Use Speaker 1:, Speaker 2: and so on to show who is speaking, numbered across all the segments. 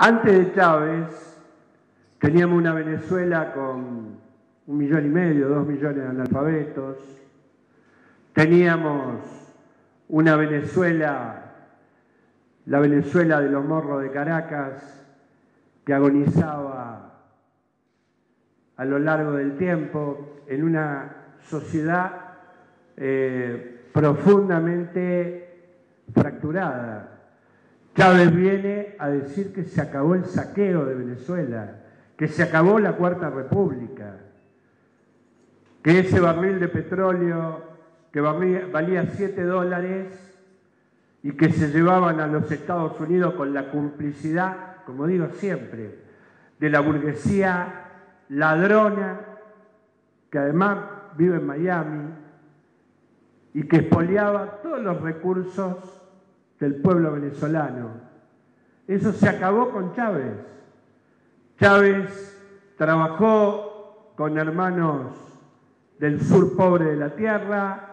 Speaker 1: Antes de Chávez teníamos una Venezuela con un millón y medio, dos millones de analfabetos. Teníamos una Venezuela, la Venezuela de los morros de Caracas, que agonizaba a lo largo del tiempo en una sociedad eh, profundamente fracturada. Chávez viene a decir que se acabó el saqueo de Venezuela, que se acabó la Cuarta República, que ese barril de petróleo que valía 7 dólares y que se llevaban a los Estados Unidos con la complicidad, como digo siempre, de la burguesía ladrona, que además vive en Miami y que expoliaba todos los recursos del pueblo venezolano. Eso se acabó con Chávez. Chávez trabajó con hermanos del sur pobre de la tierra,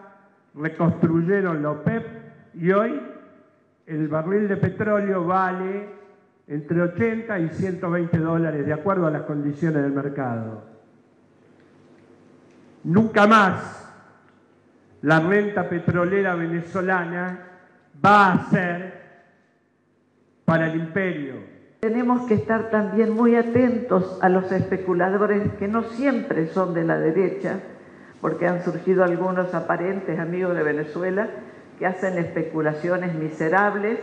Speaker 1: reconstruyeron la OPEP y hoy el barril de petróleo vale entre 80 y 120 dólares de acuerdo a las condiciones del mercado. Nunca más la renta petrolera venezolana va a ser para el imperio.
Speaker 2: Tenemos que estar también muy atentos a los especuladores que no siempre son de la derecha, porque han surgido algunos aparentes amigos de Venezuela que hacen especulaciones miserables,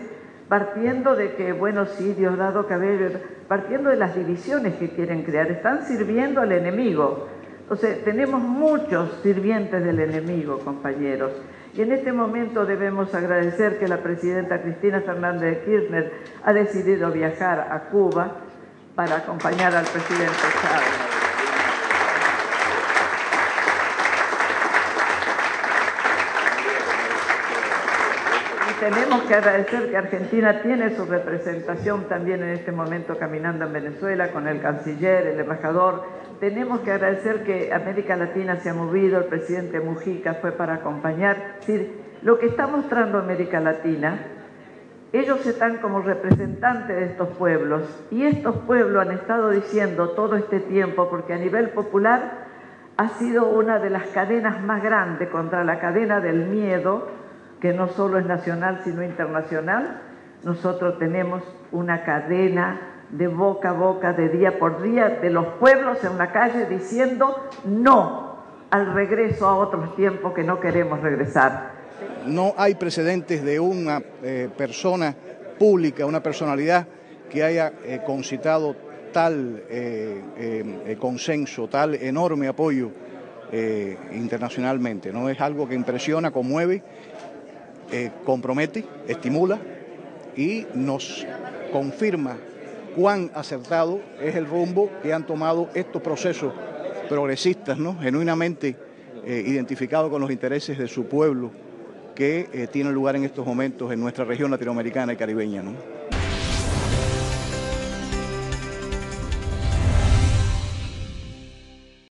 Speaker 2: partiendo de que, bueno, sí, Diosdado Cabello, partiendo de las divisiones que quieren crear, están sirviendo al enemigo. Entonces, tenemos muchos sirvientes del enemigo, compañeros. Y en este momento debemos agradecer que la presidenta Cristina Fernández de Kirchner ha decidido viajar a Cuba para acompañar al presidente Chávez. Tenemos que agradecer que Argentina tiene su representación también en este momento caminando en Venezuela con el canciller, el embajador. Tenemos que agradecer que América Latina se ha movido, el presidente Mujica fue para acompañar. Lo que está mostrando América Latina, ellos están como representantes de estos pueblos y estos pueblos han estado diciendo todo este tiempo, porque a nivel popular ha sido una de las cadenas más grandes contra la cadena del miedo, que no solo es nacional, sino internacional, nosotros tenemos una cadena de boca a boca, de día por día, de los pueblos en la calle diciendo no al regreso a otros tiempos que no queremos regresar.
Speaker 3: No hay precedentes de una eh, persona pública, una personalidad que haya eh, concitado tal eh, consenso, tal enorme apoyo internacionalmente. ¿no? Es algo que impresiona, conmueve eh, compromete, estimula y nos confirma cuán acertado es el rumbo que han tomado estos procesos progresistas, ¿no? genuinamente eh, identificados con los intereses de su pueblo que eh, tiene lugar en estos momentos en nuestra región latinoamericana y caribeña.